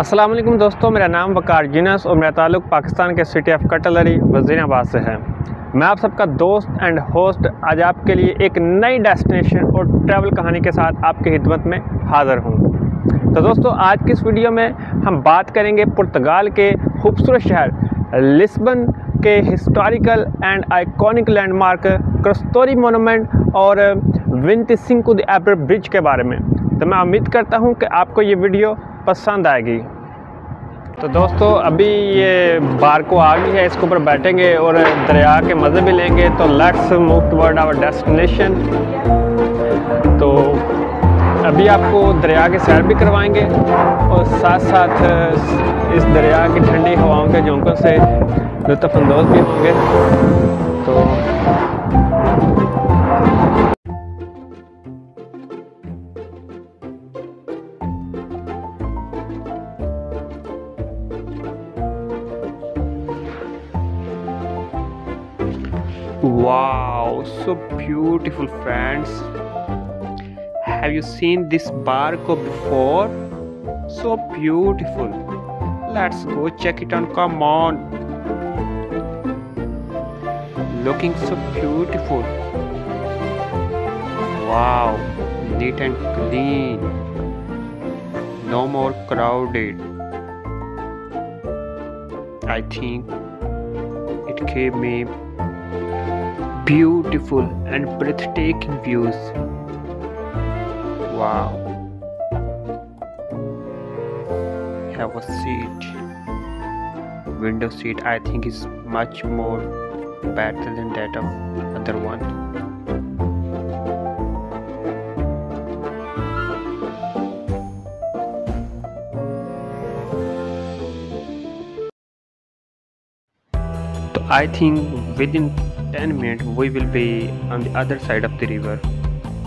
वालेकुम दोस्तों, मेरा नाम वकार जिनस और मेरा ताल्लुक़ पाकिस्तान के सिटी ऑफ़ कटलरी वजीराबाद से है। मैं आप सबका दोस्त एंड होस्ट आज आपके लिए एक नई डेस्टिनेशन और ट्रैवल कहानी के साथ आपकी खिदमत में हाज़िर हूँ। तो दोस्तों, आज की इस वीडियो में हम बात करेंगे पुर्तगाल के खूबसूरत शहर लिस्बन के हिस्टोरिकल एंड आइकॉनिक लैंडमार्क क्रस्तोरी मोनूमेंट और विंती सिंह द एपर ब्रिज के बारे में। तो मैं उम्मीद करता हूँ कि आपको ये वीडियो पसंद आएगी। तो दोस्तों, अभी ये बार को आ गई है, इसके ऊपर बैठेंगे और दरिया के मज़े भी लेंगे। तो let's move toward our destination तो अभी आपको दरिया के सैर भी करवाएँगे और साथ साथ इस दरिया की ठंडी हवाओं के झोंकों से लुत्फानंदोज भी होंगे। तो Wow, so beautiful, friends. Have you seen this barco before? So beautiful. Let's go check it on. Come on. Looking so beautiful. Wow, neat and clean. No more crowded. I think it gave me beautiful and breathtaking views. Wow. Have a seat. Window seat I think is much more better than that of other one. So I think within 10 minutes we will be on the other side of the river.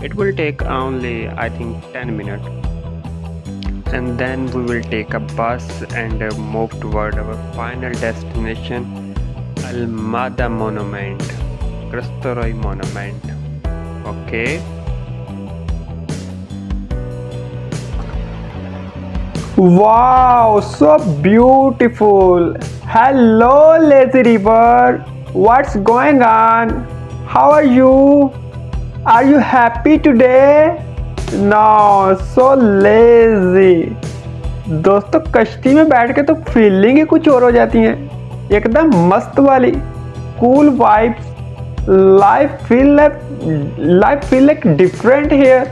It will take only i think 10 minutes. And then we will take a bus and uh, move toward our final destination almada monument Cristoroy monument. Okay? Wow so beautiful. Hello lazy river What's going on? How are you? Are you happy today? No, so lazy. दोस्तों कश्ती में बैठ के तो feeling ही कुछ और हो जाती है एकदम मस्त वाली cool vibes life feel life feel like different here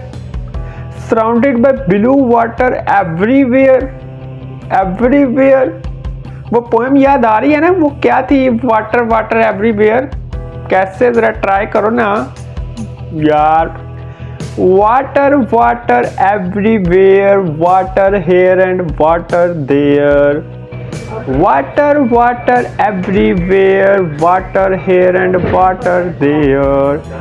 surrounded by blue water everywhere everywhere वो पोएम याद आ रही है ना वो क्या थी? वाटर वाटर एवरीवेयर कैसे ज़रा ट्राई करो ना। यार water water everywhere water here and water there water water everywhere water here and water there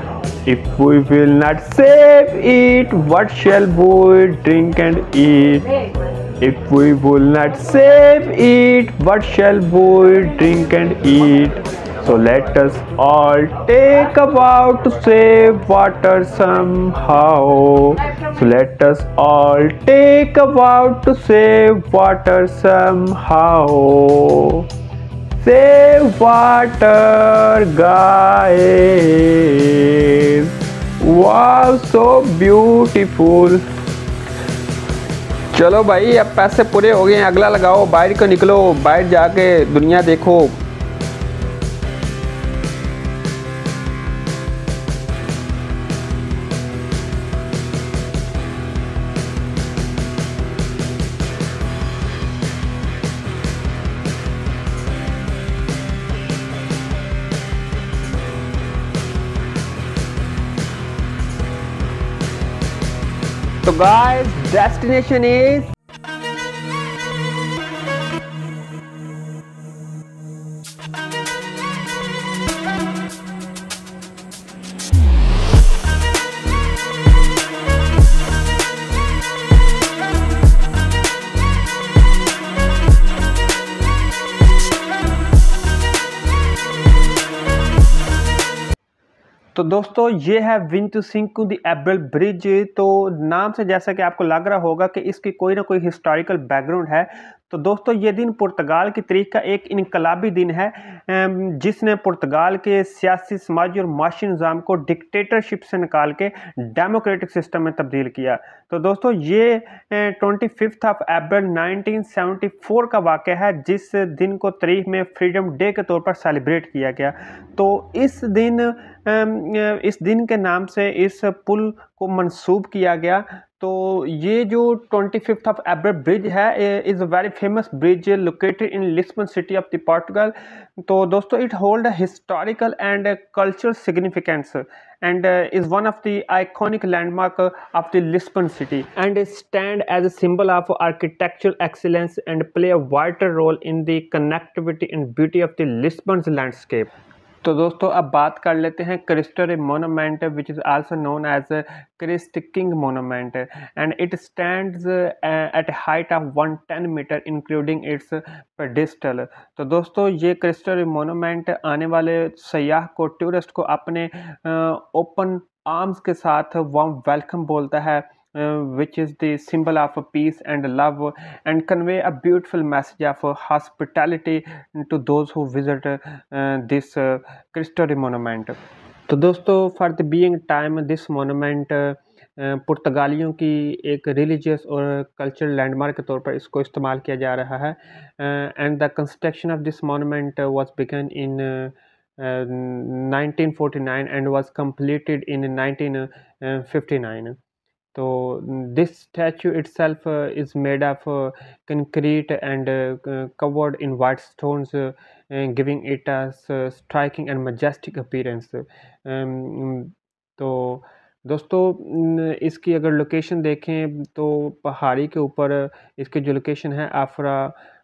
If we will not save it, what shall we drink and eat? If we will not save it, what shall we drink and eat? So let us all take a vow to save water somehow. So let us all take a vow to save water somehow. Save water, guys. Wow, so beautiful. चलो भाई, अब पैसे पूरे हो गए हैं। अगला लगाओ, बाहर को निकलो, बाहर जाके दुनिया देखो। So guys, destination is तो दोस्तों, ये है विंटू सिंह दी एबल ब्रिज तो नाम से जैसा कि आपको लग रहा होगा कि इसकी कोई ना कोई हिस्टोरिकल बैकग्राउंड है तो दोस्तों, ये दिन पुर्तगाल की तारीख का एक इनकलाबी दिन है। जिसने पुर्तगाल के सियासी समाजी और माशी निज़ाम को डिक्टेटरशिप से निकाल के डेमोक्रेटिक सिस्टम में तब्दील किया। तो दोस्तों, ये ट्वेंटी फिफ्थ ऑफ़ अप्रैल 1974 का वाक़ है, जिस दिन को तारीख में फ्रीडम डे के तौर पर सेलिब्रेट किया गया। तो इस दिन इस दिन के नाम से इस पुल को मंसूब किया गया। तो ये जो ट्वेंटी फिफ्थ ऑफ़ एब्रे ब्रिज है is a very famous bridge located in Lisbon city of the Portugal तो दोस्तों it hold historical and cultural significance and is one of the iconic landmark of the Lisbon city and stand as a symbol of architectural excellence and play a vital role in the connectivity and beauty of the Lisbon landscape तो दोस्तों अब बात कर लेते हैं क्रिस्टर monument which is also known as Christ king monument and it stand at height of 110 metre including its pedestal तो दोस्तों ये क्रिस्टर मोनोमेंट आने वाले सयाह को टूरिस्ट को अपने ओपन uh, आर्म्स के साथ वार्म वेलकम बोलता है। Which is the symbol of peace and love and convey a beautiful message of hospitality to those who visit uh, this uh, Christian monument. तो दोस्तों for the being time this monument पुर्तगालियों की एक religious और cultural landmark के तौर पर इसको इस्तेमाल किया जा रहा है and the construction of this monument was began in 1949 and was completed in 1959 तो this statue it self is made of concrete and covered in white stones giving it us striking and majestic appearance तो दोस्तों इसकी अगर location देखें तो पहाड़ी के ऊपर इसकी जो लोकेशन है offers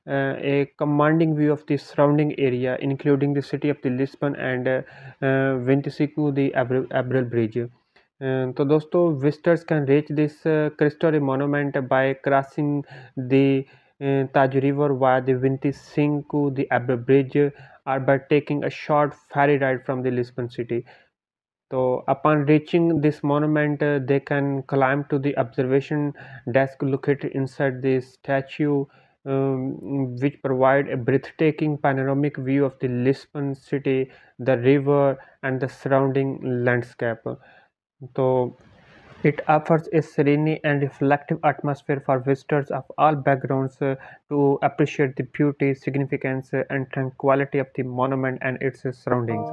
a commanding view of the surrounding area including the city of the Lisbon and विंटसिकू the एब्रल bridge And so dosto visitors can reach this uh, Krishtori monument by crossing the uh, Taj River via the Vinti Sinku, the Abbe Bridge, or by taking a short ferry ride from the Lisbon city. So upon reaching this monument, uh, they can climb to the observation desk located inside the statue, um, which provide a breathtaking panoramic view of the Lisbon city, the river, and the surrounding landscape. So it offers a serene and reflective atmosphere for visitors of all backgrounds uh, to appreciate the beauty, significance, uh, and tranquility of the monument and its surroundings.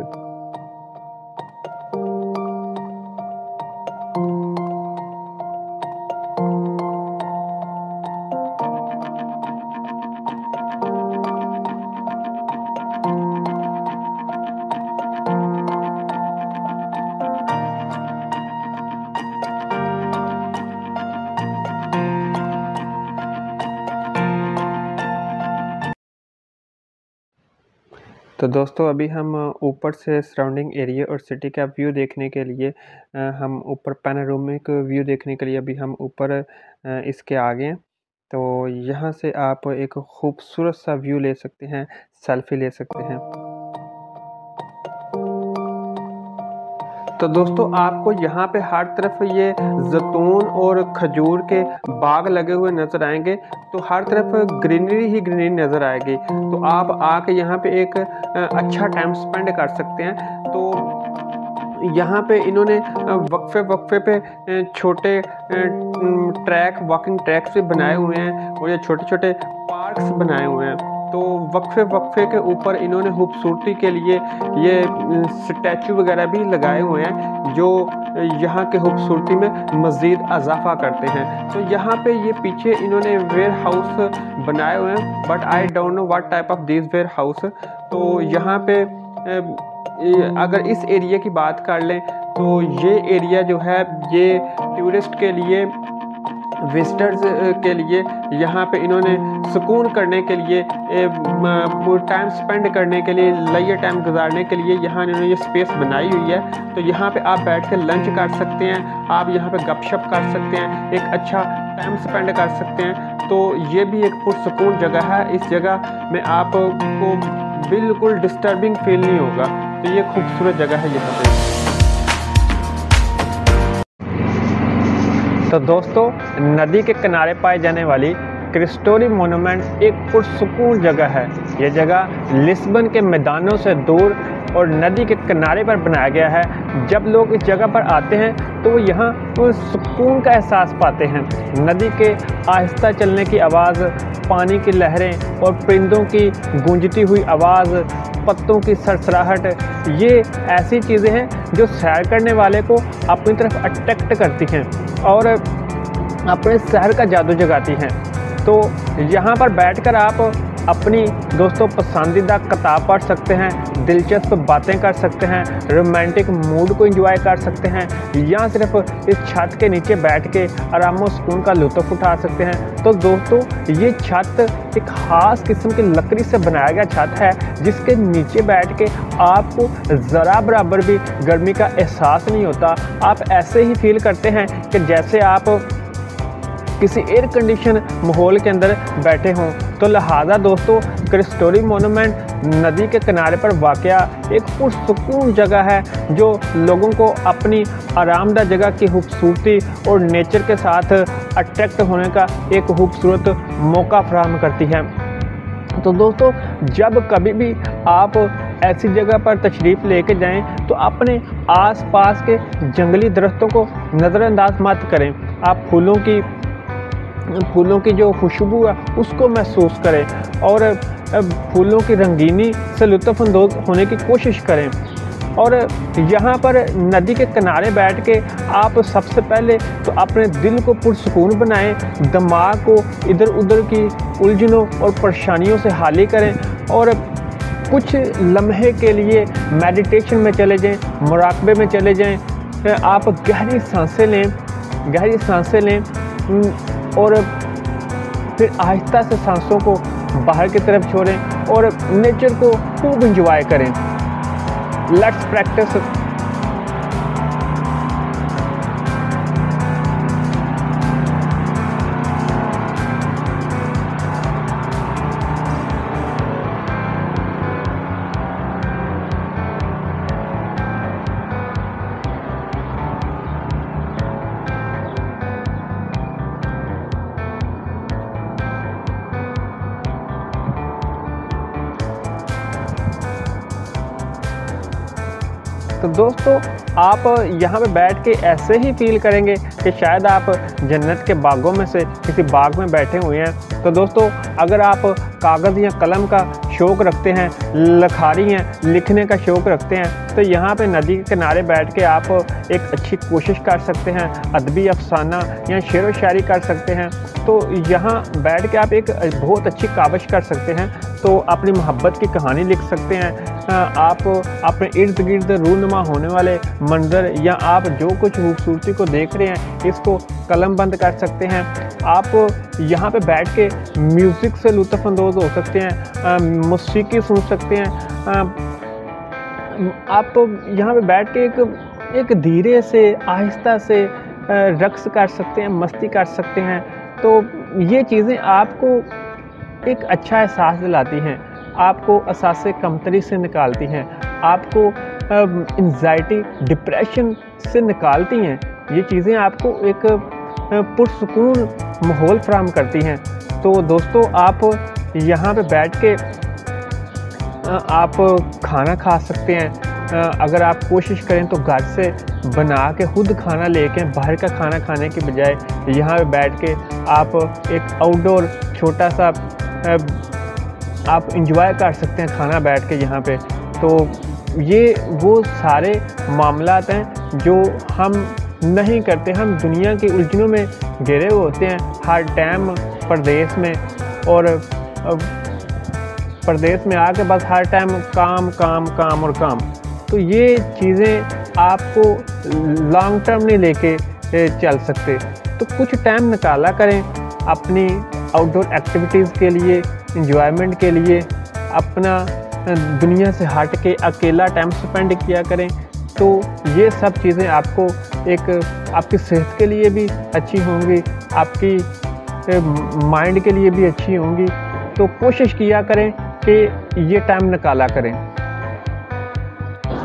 दोस्तों, अभी हम ऊपर से surrounding area और city का view देखने के लिए हम ऊपर पैनारोमिक व्यू देखने के लिए अभी हम ऊपर इसके आगे तो यहाँ से आप एक खूबसूरत सा व्यू ले सकते हैं सेल्फी ले सकते हैं। तो दोस्तों, आपको यहाँ पे हर तरफ़ ये जैतून और खजूर के बाग लगे हुए नज़र आएँगे। तो हर तरफ़ ग्रीनरी ही ग्रीनरी नज़र आएगी। तो आप आके यहाँ पे एक अच्छा टाइम स्पेंड कर सकते हैं। तो यहाँ पे इन्होंने वक्फे वक्फे पे छोटे ट्रैक, वॉकिंग ट्रैक्स भी बनाए हुए हैं और ये छोटे छोटे पार्क्स बनाए हुए हैं। तो वक्फे वक्फे के ऊपर इन्होंने खूबसूरती के लिए ये स्टैचू वगैरह भी लगाए हुए हैं, जो यहाँ के खूबसूरती में मज़ीद इजाफा करते हैं। तो यहाँ पे ये पीछे इन्होंने वेयर हाउस बनाए हुए हैं but I don't know what type of this warehouse तो यहाँ पे अगर इस एरिया की बात कर लें तो ये एरिया जो है, ये टूरिस्ट के लिए विजिटर्स के लिए, यहाँ पे इन्होंने सुकून करने के लिए टाइम स्पेंड करने के लिए लइए टाइम गुजारने के लिए यहाँ इन्होंने ये स्पेस बनाई हुई है। तो यहाँ पे आप बैठ के लंच कर सकते हैं, आप यहाँ पे गपशप कर सकते हैं, एक अच्छा टाइम स्पेंड कर सकते हैं। तो ये भी एक पुरसकून जगह है, इस जगह में आपको बिल्कुल डिस्टर्बिंग फील नहीं होगा। तो ये खूबसूरत जगह है यहाँ पे। तो दोस्तों, नदी के किनारे पाई जाने वाली क्रिस्टोरी मोनूमेंट एक पुरसकून जगह है। यह जगह लिस्बन के मैदानों से दूर और नदी के किनारे पर बनाया गया है। जब लोग इस जगह पर आते हैं तो वो यहाँ सुकून का एहसास पाते हैं। नदी के आहिस्ता चलने की आवाज़, पानी की लहरें और परिंदों की गूंजती हुई आवाज़, पत्तों की सरसराहट ये ऐसी चीज़ें हैं जो सैर करने वाले को अपनी तरफ़ अट्रैक्ट करती हैं और अपने शहर का जादू जगाती हैं। तो यहाँ पर बैठकर आप अपनी दोस्तों पसंदीदा किताब पढ़ सकते हैं, दिलचस्प बातें कर सकते हैं रोमांटिक मूड को एंजॉय कर सकते हैं, या सिर्फ़ इस छत के नीचे बैठ के आराम और सुकून का लुत्फ उठा सकते हैं। तो दोस्तों, ये छत एक ख़ास किस्म की लकड़ी से बनाया गया छत है, जिसके नीचे बैठ के आपको ज़रा बराबर भी गर्मी का एहसास नहीं होता। आप ऐसे ही फील करते हैं कि जैसे आप किसी एयर कंडीशन माहौल के अंदर बैठे हों। तो लिहाजा दोस्तों क्रिस्टोरी मोनूमेंट नदी के किनारे पर वाक़ एक पुरसकून जगह है, जो लोगों को अपनी आरामदा जगह की खूबसूरती और नेचर के साथ अट्रैक्ट होने का एक खूबसूरत मौका फराहम करती है। तो दोस्तों, जब कभी भी आप ऐसी जगह पर तशरीफ़ लेके जाएँ तो अपने आसपास के जंगली दरख्तों को नज़रअंदाज मत करें। आप फूलों की फूलों की जो खुशबू है, उसको महसूस करें और फूलों की रंगीनी से लुत्फ़अंदोज़ होने की कोशिश करें। और यहाँ पर नदी के किनारे बैठ के आप सबसे पहले तो अपने दिल को पुरसकून बनाएँ, दिमाग को इधर उधर की उलझनों और परेशानियों से हाली करें और कुछ लम्हे के लिए मेडिटेशन में चले जाएँ, मुराकबे में चले जाएँ। आप गहरी साँसें लें, गहरी साँसें लें और फिर आहिस्ता से सांसों को बाहर की तरफ़ छोड़ें और नेचर को खूब इंजॉय करें। लेट्स प्रैक्टिस दोस्तों, आप यहाँ पे बैठ के ऐसे ही फील करेंगे कि शायद आप जन्नत के बागों में से किसी बाग में बैठे हुए हैं। तो दोस्तों, अगर आप कागज़ या कलम का शौक़ रखते हैं, लखारी हैं, लिखने का शौक़ रखते हैं तो यहाँ पे नदी के किनारे बैठ के आप एक अच्छी कोशिश कर सकते हैं, अदबी अफसाना या शेर व शायरी कर सकते हैं। तो यहाँ बैठ के आप एक बहुत अच्छी काविश कर सकते हैं तो अपनी मोहब्बत की कहानी लिख सकते हैं। आप अपने इर्द गिर्द रूनमा होने वाले मंज़र या आप जो कुछ खूबसूरती को देख रहे हैं, इसको कलम बंद कर सकते हैं। आप यहाँ पे बैठ के म्यूज़िक से लुत्फ़अंदोज़ हो सकते हैं मौसीकी सुन सकते हैं। आप यहाँ पे बैठ के एक एक धीरे से, आहिस्ता से रक्स कर सकते हैं, मस्ती कर सकते हैं। तो ये चीज़ें आपको एक अच्छा एहसास दिलाती हैं, आपको असास कमतरी से निकालती हैं, आपको एनजाइटी डिप्रेशन से निकालती हैं, ये चीज़ें आपको एक पुरसकून माहौल फ्राहम करती हैं। तो दोस्तों, आप यहाँ पे बैठ के आप खाना खा सकते हैं। अगर आप कोशिश करें तो घर से बना के खुद खाना लेके बाहर का खाना खाने के बजाय यहाँ पे बैठ के आप एक आउटडोर छोटा सा आप इंजॉय कर सकते हैं खाना बैठ के यहाँ पे। तो ये वो सारे मामला हैं जो हम नहीं करते। हम दुनिया की उलझनों में घिरे हुए होते हैं हर टाइम प्रदेश में। और प्रदेश में आके बस हर टाइम काम काम काम और काम। तो ये चीज़ें आपको लॉन्ग टर्म नहीं लेके चल सकते। तो कुछ टाइम निकाला करें अपनी आउटडोर एक्टिविटीज़ के लिए इंजॉयमेंट के लिए, अपना दुनिया से हट के अकेला टाइम स्पेंड किया करें। तो ये सब चीज़ें आपको एक, आपकी सेहत के लिए भी अच्छी होंगी, आपकी माइंड के लिए भी अच्छी होंगी। तो कोशिश किया करें कि ये टाइम निकाला करें।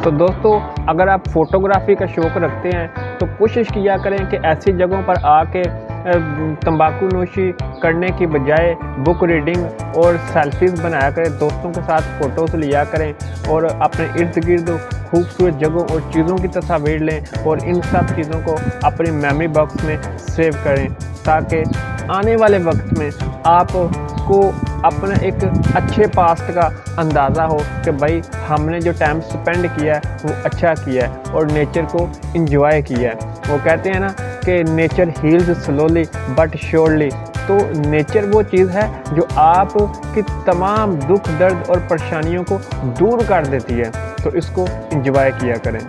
तो दोस्तों, अगर आप फोटोग्राफी का शौक़ रखते हैं तो कोशिश किया करें कि ऐसी जगहों पर आके तंबाकू नोशी करने की बजाय बुक रीडिंग और सेल्फीज बनाया करें, दोस्तों के साथ फ़ोटोज़ लिया करें और अपने इर्द गिर्द खूबसूरत जगहों और चीज़ों की तस्वीर लें और इन सब चीज़ों को अपनी मेमोरी बॉक्स में सेव करें ताकि आने वाले वक्त में आपको अपना एक अच्छे पास्ट का अंदाज़ा हो कि भाई हमने जो टाइम स्पेंड किया है, वो अच्छा किया है और नेचर को इंजॉय किया है। वो कहते हैं ना कि nature heals slowly but surely तो नेचर वो चीज़ है जो आप की तमाम दुख, दर्द और परेशानियों को दूर कर देती है। तो इसको इंजॉय किया करें।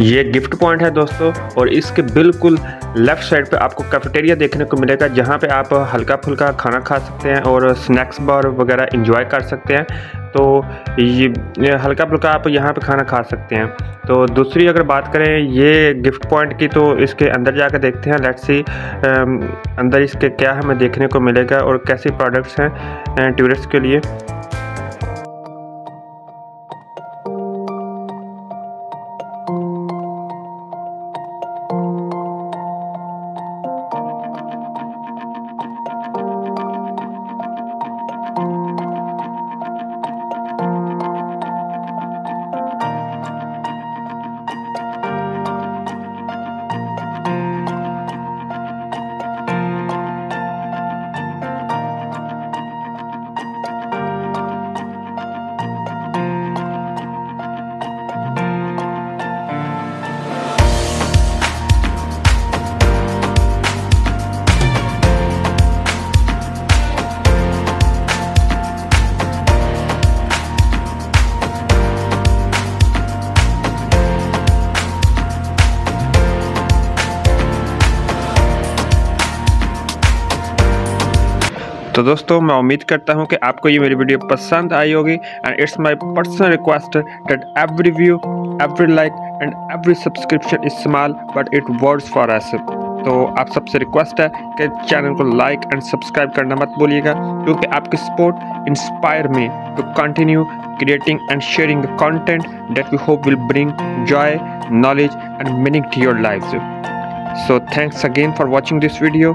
ये गिफ्ट पॉइंट है दोस्तों और इसके बिल्कुल लेफ़्ट साइड पे आपको कैफेटेरिया देखने को मिलेगा, जहाँ पे आप हल्का फुल्का खाना खा सकते हैं और स्नैक्स बार वगैरह इंजॉय कर सकते हैं। तो ये हल्का फुल्का आप यहाँ पे खाना खा सकते हैं। तो दूसरी अगर बात करें ये गिफ्ट पॉइंट की तो इसके अंदर जाकर देखते हैं। लेट्स सी अंदर इसके क्या हमें देखने को मिलेगा और कैसे प्रोडक्ट्स हैं टूरिस्ट के लिए। दोस्तों मैं उम्मीद करता हूँ कि आपको ये मेरी वीडियो पसंद आई होगी and it's my personal request that every view every like and every subscription is small but it words for us तो आप सबसे रिक्वेस्ट है कि चैनल को लाइक एंड सब्सक्राइब करना मत भूलिएगा क्योंकि आपकी support inspire me to continue creating and sharing the content that we hope will bring joy, knowledge and meaning to your lives. So thanks again for watching this video.